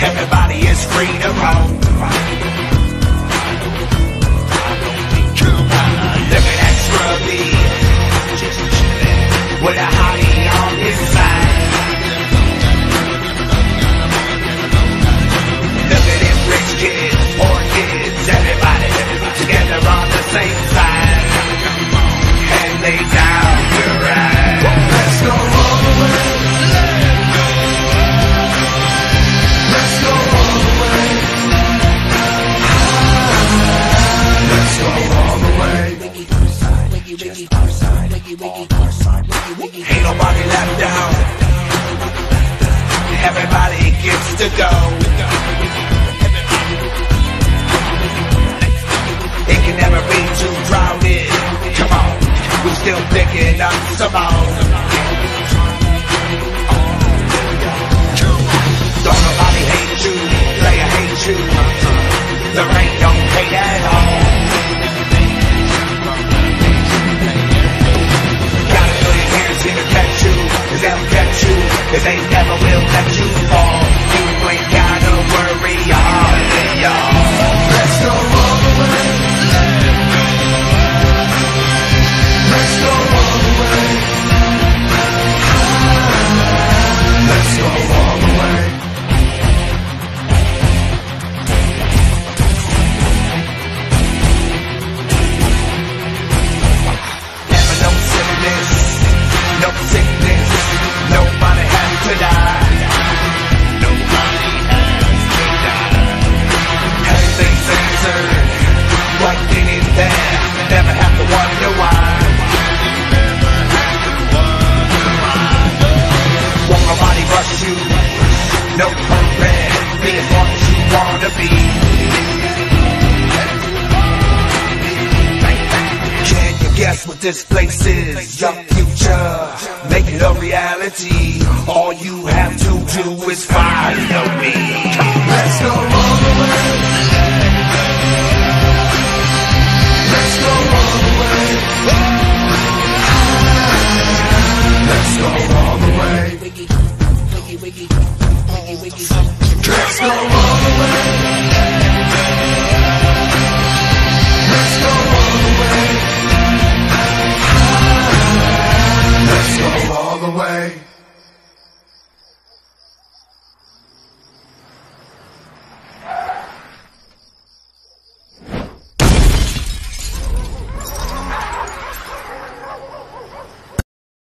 Everybody is free to roam. shut down. Everybody gets to go. It can never be too crowded. Come on, we still picking up some more. Don't nobody hate you, they hate you. The rain. Take to be. Can you guess what this place is? Your future, make it a reality. All you have to do is follow me. Wiggy, wiggy. Let's go all the way.